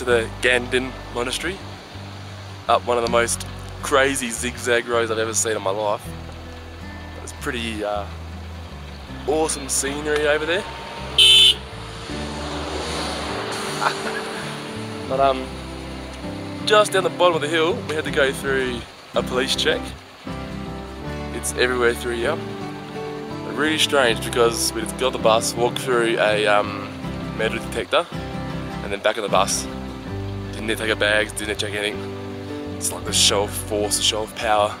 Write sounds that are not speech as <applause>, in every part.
to the Ganden Monastery, up one of the most crazy zigzag roads I've ever seen in my life. It's pretty uh, awesome scenery over there. <laughs> but um, just down the bottom of the hill, we had to go through a police check. It's everywhere through here. Really strange because we got the bus, walked through a um, metal detector, and then back on the bus. Didn't take our bags, didn't check anything. It's like the show of force, a show of power,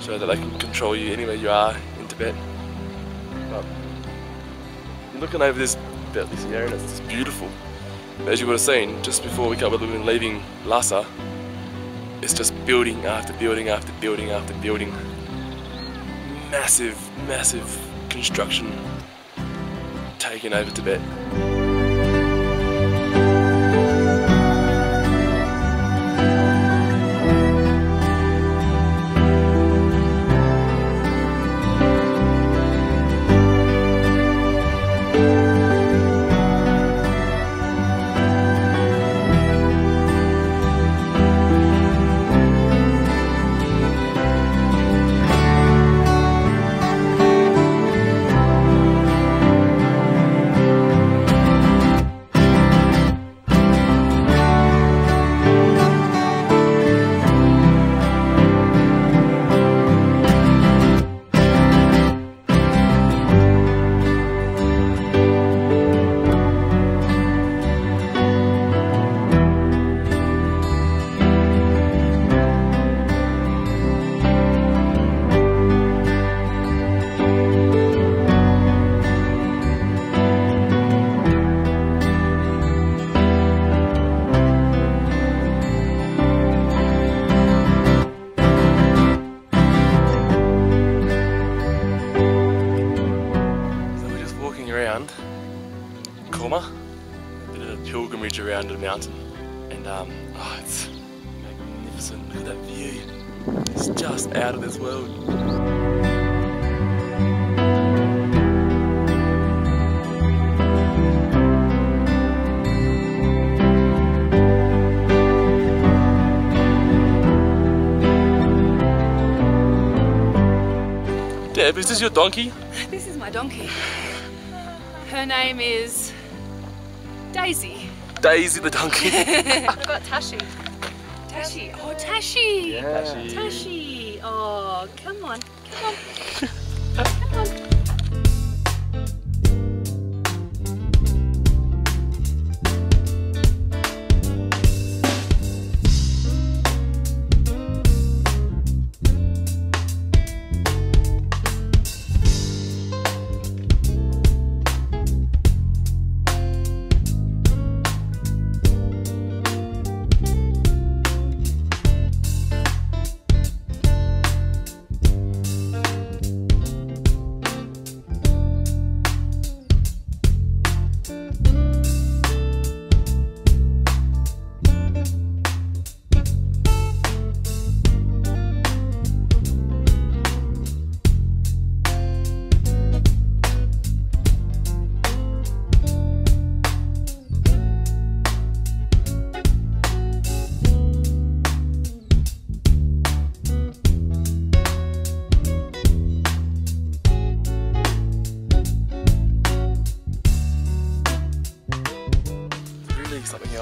so that they can control you anywhere you are in Tibet. But looking over this bit, this area, it's just beautiful. As you would have seen, just before we got leaving Lhasa, it's just building after building after building after building. Massive, massive construction taking over Tibet. Around a mountain and um, oh, it's magnificent. Look at that view. It's just out of this world. Deb, is this your donkey? This is my donkey. Her name is Daisy. Daisy the donkey. <laughs> I've got Tashi. Tashi. Oh, Tashi. Yeah. Tashi. Tashi. Oh, come on. Come on. <laughs>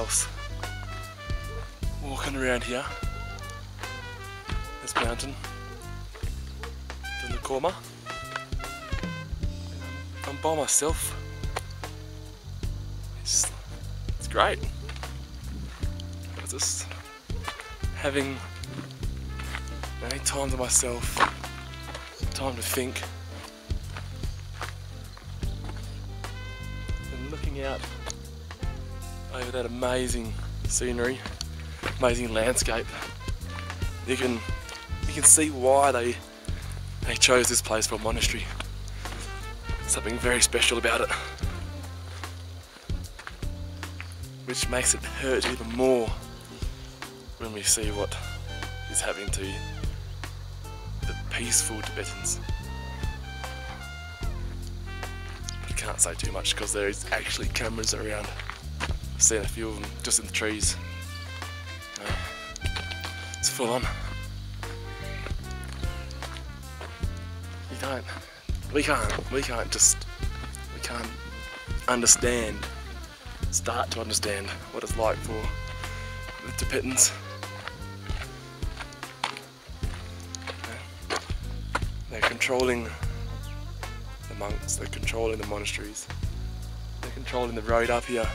else. Walking around here, this mountain, the Kora. I'm by myself. It's, it's great. I'm just having time to myself, time to think. And looking out over that amazing scenery, amazing landscape. You can you can see why they they chose this place for a monastery. Something very special about it. Which makes it hurt even more when we see what is happening to the peaceful Tibetans. But I can't say too much because there is actually cameras around. Seen a few of them just in the trees. it's full on. You can't, we can't, we can't just, we can't understand, start to understand what it's like for the Tibetans. They're controlling the monks, they're controlling the monasteries, they're controlling the road up here.